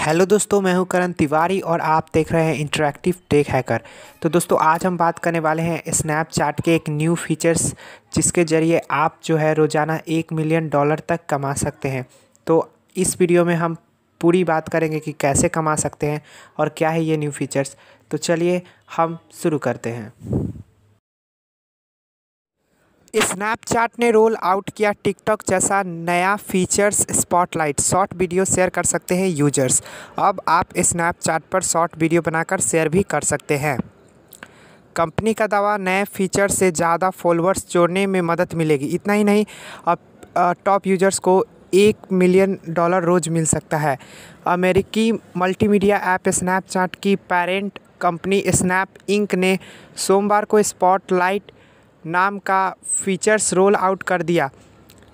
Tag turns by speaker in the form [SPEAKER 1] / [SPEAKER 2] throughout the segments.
[SPEAKER 1] Hello दोस्तों, मैं हूँ करण तिवारी और आप देख रहे हैं इंटरेक्टिव टेक हैकर तो दोस्तों, आज हम बात करने वाले हैं स्नैपचैट के एक न्यू फीचर्स जिसके ज़रिए आप जो है रोज़ाना एक मिलियन डॉलर तक कमा सकते हैं। तो इस वीडियो में हम पूरी बात करेंगे कि कैसे कमा सकते हैं और क्या है ये न्यू फीचर्स तो चलिए हम शुरू करते हैं। स्नैपचैट ने रोल आउट किया टिकटॉक जैसा नया features spotlight short video share कर सकते हैं यूज़र्स अब आप स्नैपचैट पर शॉर्ट वीडियो बनाकर शेयर भी कर सकते हैं। कंपनी का दावा, नए फीचर से ज़्यादा फॉलोअर्स जोड़ने में मदद मिलेगी। इतना ही नहीं, अब टॉप यूज़र्स को एक मिलियन डॉलर रोज़ मिल सकता है। अमेरिकी मल्टीमीडिया ऐप स्नैपचैट की पेरेंट कंपनी स्नैप इंक ने सोमवार को स्पॉटलाइट नाम का फीचर्स रोल आउट कर दिया।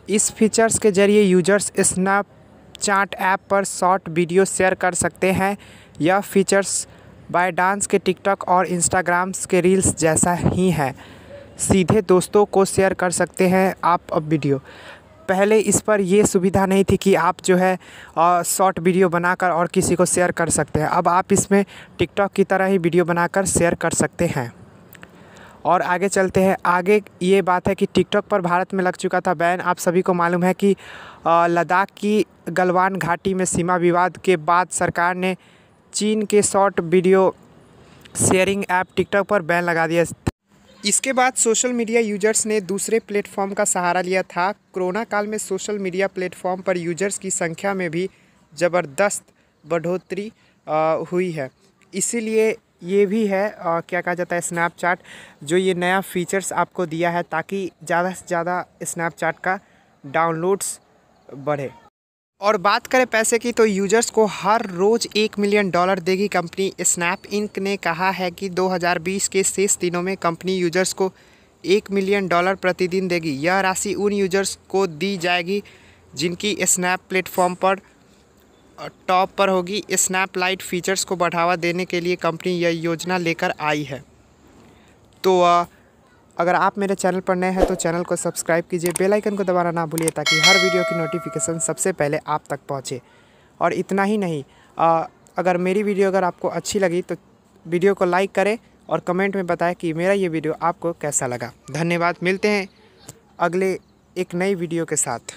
[SPEAKER 1] इस फीचर्स के ज़रिए यूज़र्स स्नैपचैट ऐप पर शॉर्ट वीडियो शेयर कर सकते हैं। यह फीचर्स बाय डांस के टिकटॉक और इंस्टाग्राम्स के रील्स जैसा ही है। सीधे दोस्तों को शेयर कर सकते हैं आप अब वीडियो पहले इस पर यह सुविधा नहीं थी कि आप जो है शॉर्ट वीडियो बनाकर और किसी को शेयर कर सकते हैं। अब आप इसमें टिकटॉक की तरह ही वीडियो बनाकर शेयर कर सकते हैं। और आगे चलते हैं। आगे ये बात है कि टिकटॉक पर भारत में लग चुका था बैन। आप सभी को मालूम है कि लद्दाख की गलवान घाटी में सीमा विवाद के बाद सरकार ने चीन के short video sharing app TikTok पर बैन लगा दिया। इसके बाद सोशल मीडिया यूज़र्स ने दूसरे प्लेटफॉर्म का सहारा लिया था। कोरोना काल में सोशल मीडिया प्लेटफॉर्म पर यूज़र्स की संख्या में भी ज़बरदस्त बढ़ोतरी हुई है। इसीलिए ये भी है आ, क्या कहा जाता है स्नैपचैट जो ये नया फीचर्स आपको दिया है ताकि ज़्यादा से ज़्यादा स्नैपचैट का डाउनलोड्स बढ़े। और बात करें पैसे की तो यूज़र्स को हर रोज़ एक मिलियन डॉलर देगी कंपनी स्नैप इंक ने कहा है कि 2020 के शेष दिनों में कंपनी यूज़र्स को एक मिलियन डॉलर प्रतिदिन देगी। यह राशि उन यूज़र्स को दी जाएगी जिनकी स्नैप प्लेटफॉर्म पर टॉप पर होगी। स्नैप लाइट फीचर्स को बढ़ावा देने के लिए कंपनी यह योजना लेकर आई है। तो अगर आप मेरे चैनल पर नए हैं तो चैनल को सब्सक्राइब कीजिए। बेल आइकन को दबाना ना भूलिए ताकि हर वीडियो की नोटिफिकेशन सबसे पहले आप तक पहुँचे। और इतना ही नहीं आ, अगर मेरी वीडियो अगर आपको अच्छी लगी तो वीडियो को लाइक करें और कमेंट में बताएँ कि मेरा ये वीडियो आपको कैसा लगा। धन्यवाद मिलते हैं अगले एक नई वीडियो के साथ।